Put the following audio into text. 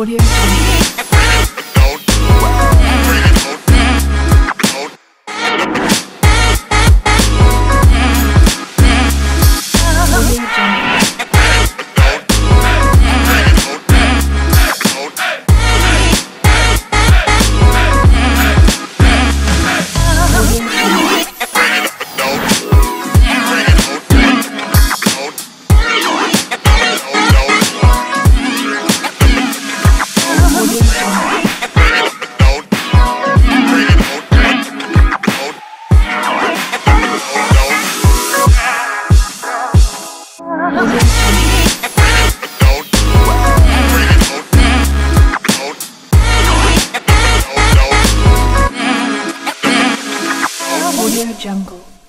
Audio. Audio Jungle.